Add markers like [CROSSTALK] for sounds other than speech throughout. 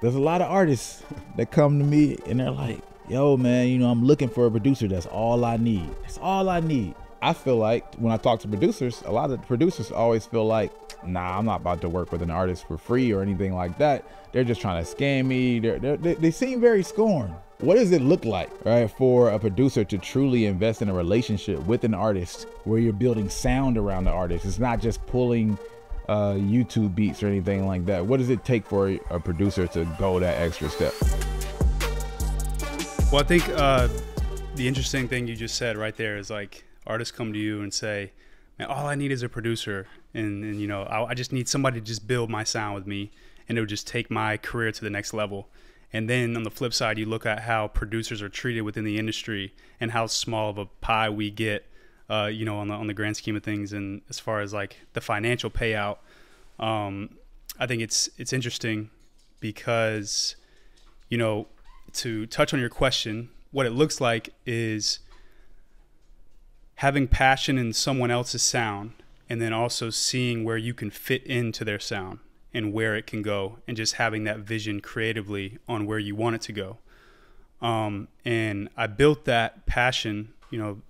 there's a lot of artists that come to me and they're like, yo, man, you know, I'm looking for a producer. That's all I need. That's all I need. I feel like when I talk to producers, a lot of producers always feel like, nah, I'm not about to work with an artist for free or anything like that. They're just trying to scam me. They're, they're, they they seem very scorned. What does it look like, right, for a producer to truly invest in a relationship with an artist where you're building sound around the artist? It's not just pulling uh, YouTube beats or anything like that. What does it take for a producer to go that extra step? Well, I think uh, the interesting thing you just said right there is like artists come to you and say, "Man, all I need is a producer, and, and you know, I, I just need somebody to just build my sound with me, and it would just take my career to the next level." And then on the flip side, you look at how producers are treated within the industry and how small of a pie we get, uh, you know, on the on the grand scheme of things. And as far as like the financial payout, um, I think it's it's interesting because, you know, to touch on your question, what it looks like is having passion in someone else's sound and then also seeing where you can fit into their sound and where it can go and just having that vision creatively on where you want it to go um, and i built that passion you know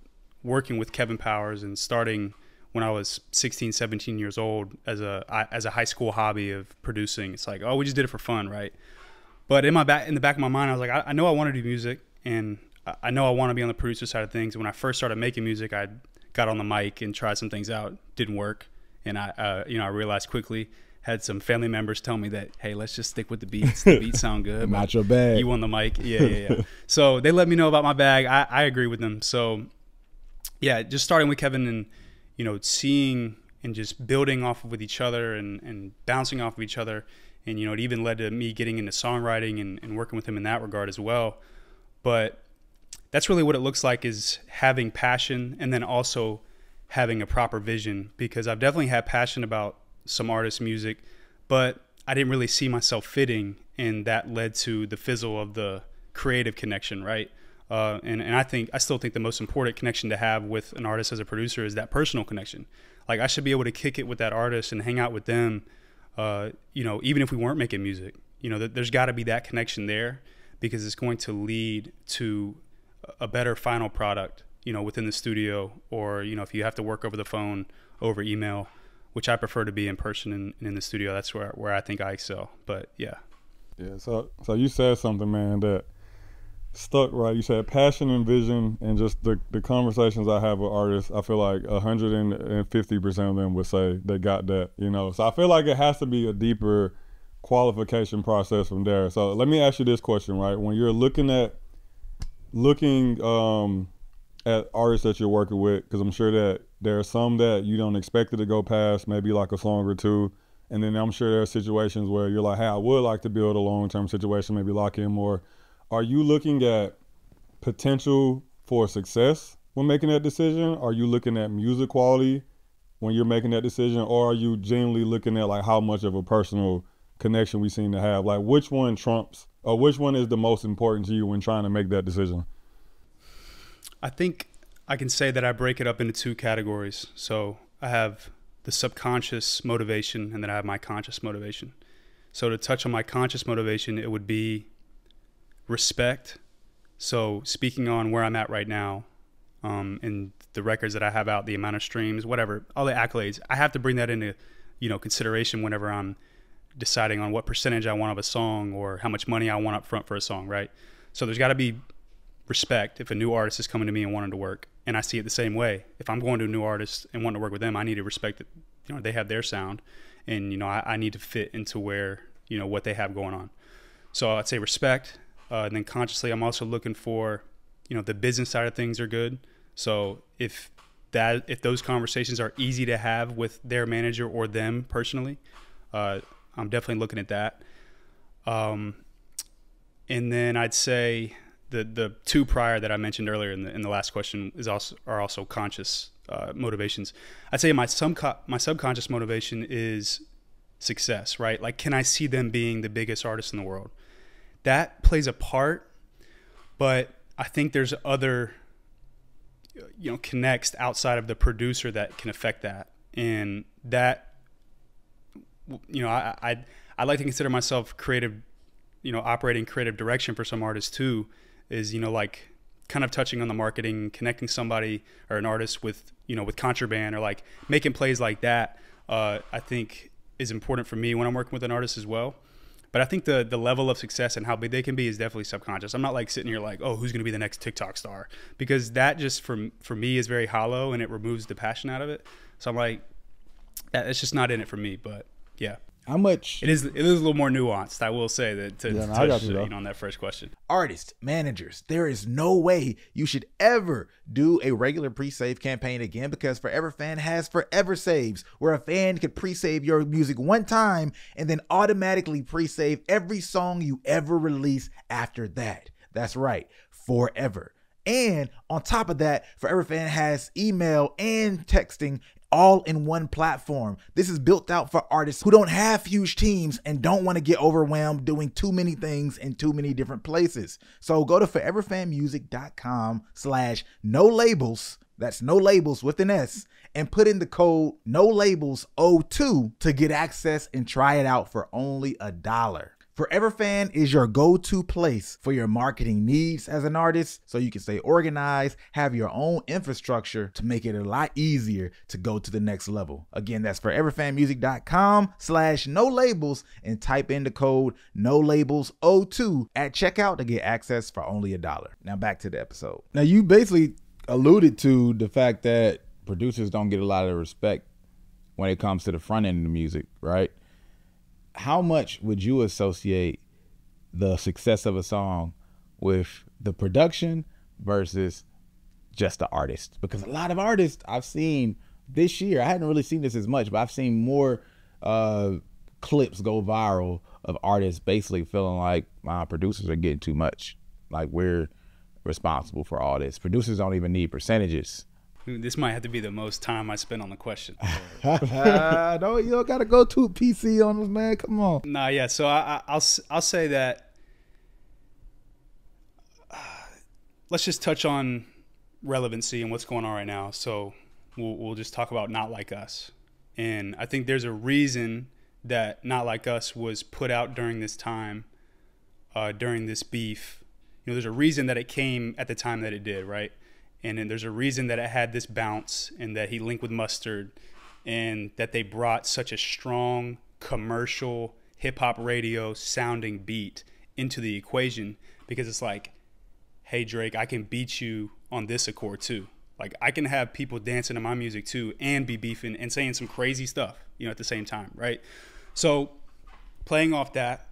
working with kevin powers and starting when i was 16 17 years old as a as a high school hobby of producing it's like oh we just did it for fun right but in my back in the back of my mind i was like i, I know i want to do music and I know I want to be on the producer side of things. When I first started making music, I got on the mic and tried some things out. Didn't work, and I, uh, you know, I realized quickly. Had some family members tell me that, hey, let's just stick with the beats. The beats [LAUGHS] sound good. Not your bag. You on the mic, yeah, yeah, yeah. so they let me know about my bag. I, I agree with them. So, yeah, just starting with Kevin and you know seeing and just building off of with each other and and bouncing off of each other, and you know it even led to me getting into songwriting and, and working with him in that regard as well. But that's really what it looks like is having passion and then also having a proper vision because I've definitely had passion about some artist music, but I didn't really see myself fitting, and that led to the fizzle of the creative connection, right? Uh, and and I think I still think the most important connection to have with an artist as a producer is that personal connection. Like I should be able to kick it with that artist and hang out with them, uh, you know, even if we weren't making music. You know, th- there's got to be that connection there because it's going to lead to a better final product, you know, within the studio, or you know, if you have to work over the phone, over email, which I prefer to be in person and, in the studio. That's where where I think I excel. But yeah. Yeah. So so you said something, man, that stuck right. You said passion and vision, and just the the conversations I have with artists. I feel like hundred and fifty percent of them would say they got that. You know. So I feel like it has to be a deeper qualification process from there. So let me ask you this question, right? When you're looking at looking um, at artists that you're working with, because I'm sure that there are some that you don't expect it to go past, maybe like a song or two. And then I'm sure there are situations where you're like, hey, I would like to build a long term situation, maybe lock in more. Are you looking at potential for success when making that decision? Are you looking at music quality when you're making that decision? Or are you genuinely looking at like how much of a personal connection we seem to have? Like which one trumps or which one is the most important to you when trying to make that decision? I think I can say that I break it up into two categories. So I have the subconscious motivation and then I have my conscious motivation. So to touch on my conscious motivation, it would be respect. So speaking on where I'm at right now, um, and the records that I have out, the amount of streams, whatever, all the accolades, I have to bring that into, you know, consideration whenever I'm deciding on what percentage I want of a song or how much money I want up front for a song, right? So there's got to be respect if a new artist is coming to me and wanting to work. And I see it the same way. If I'm going to a new artist and wanting to work with them, I need to respect that you know they have their sound, and you know I, I need to fit into where you know what they have going on. So I'd say respect, uh, and then consciously I'm also looking for you know the business side of things are good. So if that if those conversations are easy to have with their manager or them personally, uh, I'm definitely looking at that. Um, and then I'd say the the two prior that I mentioned earlier in the in the last question is also are also conscious uh, motivations. I'd say my some my subconscious motivation is success, right? Like, can I see them being the biggest artist in the world? That plays a part, but I think there's other you know connects outside of the producer that can affect that, and that you know, I, I I like to consider myself creative you know operating creative direction for some artists too is you know like kind of touching on the marketing connecting somebody or an artist with you know with contraband or like making plays like that uh, i think is important for me when i'm working with an artist as well but i think the the level of success and how big they can be is definitely subconscious. I'm not like sitting here like oh who's going to be the next tiktok star? Because that just for, for me is very hollow and it removes the passion out of it. So i'm like it's just not in it for me but yeah How much it is. It is a little more nuanced. I will say that to, Yeah, no, to I got you, you know, on that first question. artists, managers, there is no way you should ever do a regular pre-save campaign again because Forever Fan has Forever Saves, where a fan could pre-save your music one time and then automatically pre-save every song you ever release after that. That's right, forever. And on top of that, Forever Fan has email and texting all in one platform. This is built out for artists who don't have huge teams and don't want to get overwhelmed doing too many things in too many different places. So go to foreverfanmusic.com slash no labels. That's no labels with an S and put in the code no labels 02 to get access and try it out for only a dollar. Forever Fan is your go to place for your marketing needs as an artist so you can stay organized, have your own infrastructure to make it a lot easier to go to the next level. Again, that's foreverfanmusic.com slash no labels and type in the code no labels 02 at checkout to get access for only a dollar. Now back to the episode. Now you basically alluded to the fact that producers don't get a lot of respect when it comes to the front end of the music, right? How much would you associate the success of a song with the production versus just the artist? Because a lot of artists I've seen this year, I hadn't really seen this as much, but I've seen more uh, clips go viral of artists basically feeling like my producers are getting too much. Like we're responsible for all this. Producers don't even need percentages. This might have to be the most time I spent on the question. [LAUGHS] no, you don't gotta go to PC on us, man. Come on. nah, yeah. So I, I, I'll s- I'll say that. uh, let's just touch on relevancy and what's going on right now. So we'll we'll just talk about not like us, and I think there's a reason that not like us was put out during this time, uh, during this beef. You know, there's a reason that it came at the time that it did, right? And then there's a reason that it had this bounce and that he linked with Mustard and that they brought such a strong commercial hip hop radio sounding beat into the equation because it's like, hey, Drake, I can beat you on this accord too. Like, I can have people dancing to my music too and be beefing and saying some crazy stuff, you know, at the same time, right? So, playing off that,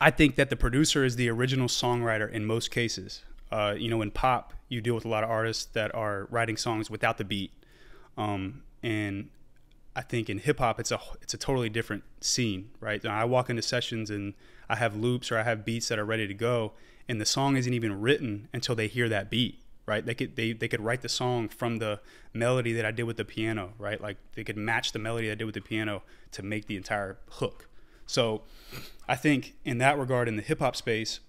I think that the producer is the original songwriter in most cases. Uh, you know, in pop, you deal with a lot of artists that are writing songs without the beat, um, and I think in hip hop, it's a it's a totally different scene, right? I walk into sessions and I have loops or I have beats that are ready to go, and the song isn't even written until they hear that beat, right? They could they they could write the song from the melody that I did with the piano, right? Like they could match the melody I did with the piano to make the entire hook. So, I think in that regard, in the hip hop space,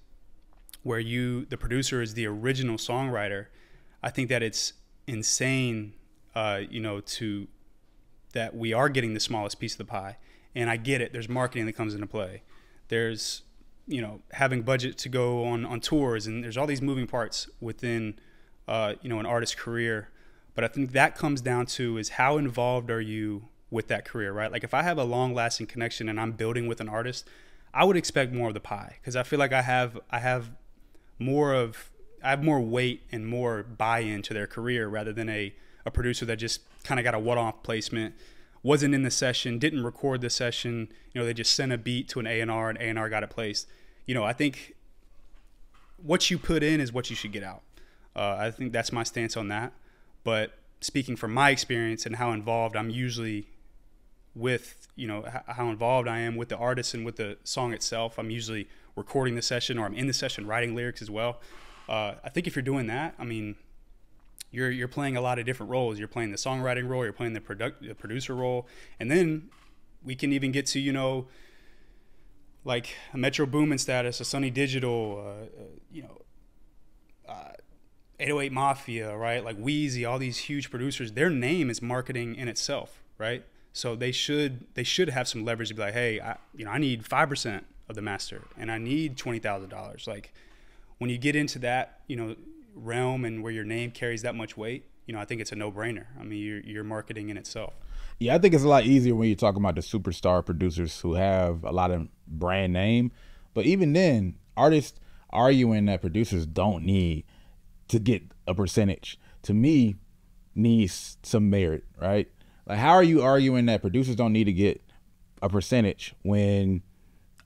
where you the producer is the original songwriter, I think that it's insane, uh, you know, to that we are getting the smallest piece of the pie. And I get it. There's marketing that comes into play. There's, you know, having budget to go on on tours, and there's all these moving parts within, uh, you know, an artist's career. But I think that comes down to is how involved are you with that career, right? Like if I have a long lasting connection and I'm building with an artist, I would expect more of the pie because I feel like I have I have more of I have more weight and more buy-in to their career rather than a a producer that just kind of got a one-off placement, wasn't in the session, didn't record the session. You know, they just sent a beat to an A and R, and A and R got it placed. You know, I think what you put in is what you should get out. Uh, I think that's my stance on that. But speaking from my experience and how involved I'm usually with, you know, how involved I am with the artist and with the song itself, I'm usually recording the session or I'm in the session writing lyrics as well. Uh, I think if you're doing that, I mean, you're you're playing a lot of different roles. You're playing the songwriting role, you're playing the product the producer role, and then we can even get to you know like a Metro Boomin status, a Sonny Digital, uh, uh, you know, uh, 808 Mafia, right? Like Wheezy, all these huge producers. Their name is marketing in itself, right? So they should they should have some leverage to be like, hey, I, you know, I need five percent of the master, and I need twenty thousand dollars. Like when you get into that, you know, realm and where your name carries that much weight, you know, I think it's a no brainer. I mean, you're, you're marketing in itself. Yeah, I think it's a lot easier when you're talking about the superstar producers who have a lot of brand name. But even then, artists arguing that producers don't need to get a percentage to me needs some merit, right? Like, how are you arguing that producers don't need to get a percentage when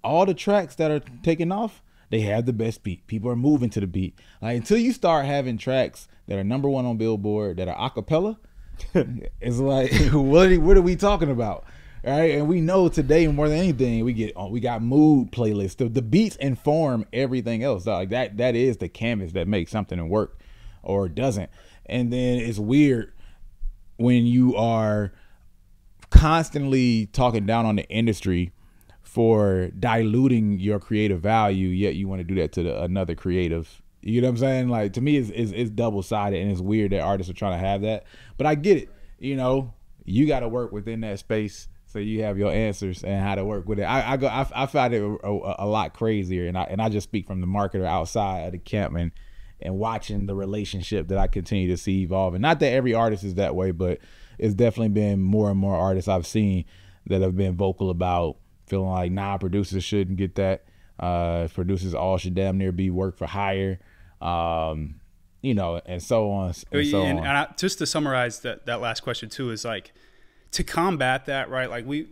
all the tracks that are taking off, they have the best beat. People are moving to the beat. Like until you start having tracks that are number one on Billboard that are acapella, [LAUGHS] it's like [LAUGHS] what are, what are we talking about? Right? And we know today more than anything, we get we got mood playlists. The, the beats inform everything else. Like that that is the canvas that makes something work or doesn't. And then it's weird when you are constantly talking down on the industry for diluting your creative value, yet you want to do that to the, another creative. You know what I'm saying? Like to me, it's, it's, it's double sided, and it's weird that artists are trying to have that. But I get it. You know, you got to work within that space so you have your answers and how to work with it. I, I go, I, I find it a, a, a, lot crazier, and I and I just speak from the marketer outside of the camp and and watching the relationship that I continue to see evolve. And not that every artist is that way, but it's definitely been more and more artists I've seen that have been vocal about feeling like nah producers shouldn't get that. Uh producers all should damn near be work for hire. Um you know and so on and so and, on. and I, just to summarize that that last question too is like to combat that right like we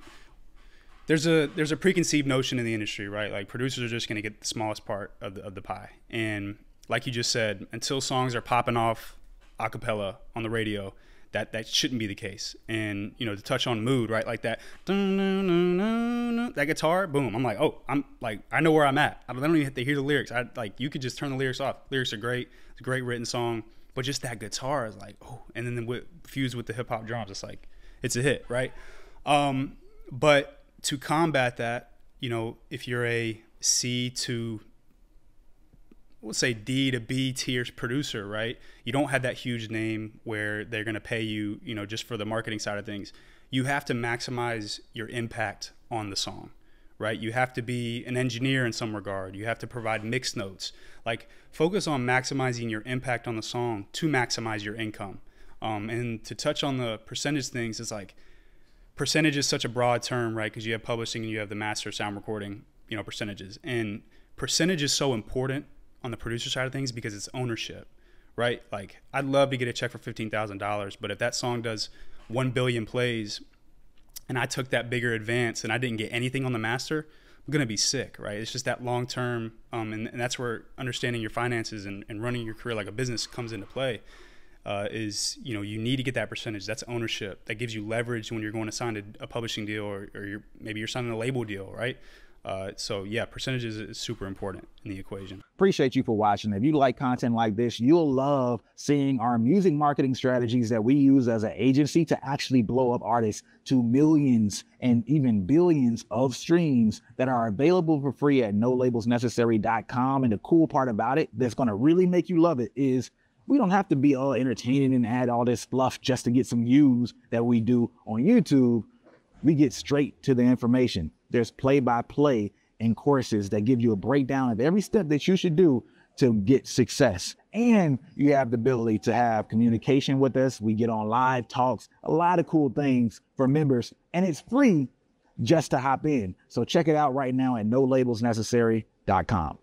there's a there's a preconceived notion in the industry right like producers are just going to get the smallest part of the, of the pie. And like you just said until songs are popping off a cappella on the radio that that shouldn't be the case. And you know, to touch on mood, right? Like that, that guitar, boom. I'm like, oh, I'm like, I know where I'm at. I don't even have to hear the lyrics. I like, you could just turn the lyrics off. Lyrics are great. It's a great written song, but just that guitar is like, oh, and then with, fused with the hip hop drums, it's like, it's a hit, right? Um, but to combat that, you know, if you're a C to let's say D to B tiers producer, right? You don't have that huge name where they're going to pay you, you know, just for the marketing side of things. You have to maximize your impact on the song, right? You have to be an engineer in some regard. You have to provide mix notes. Like focus on maximizing your impact on the song to maximize your income. Um, and to touch on the percentage things, it's like percentage is such a broad term, right? Because you have publishing and you have the master sound recording, you know, percentages. And percentage is so important on the producer side of things because it's ownership, right? Like I'd love to get a check for fifteen thousand dollars, but if that song does one billion plays, and I took that bigger advance and I didn't get anything on the master, I'm gonna be sick, right? It's just that long term, um, and, and, that's where understanding your finances and, and, running your career like a business comes into play. Uh, is you know you need to get that percentage. That's ownership. That gives you leverage when you're going to sign a, a publishing deal or, or you're, maybe you're signing a label deal, right? Uh, so yeah, percentages is super important in the equation. Appreciate you for watching. If you like content like this, you'll love seeing our music marketing strategies that we use as an agency to actually blow up artists to millions and even billions of streams that are available for free at nolabelsnecessary.com. And the cool part about it that's going to really make you love it is we don't have to be all entertaining and add all this fluff just to get some views that we do on YouTube. We get straight to the information. There's play by play and courses that give you a breakdown of every step that you should do to get success. And you have the ability to have communication with us. We get on live talks, a lot of cool things for members, and it's free just to hop in. So check it out right now at nolabelsnecessary.com.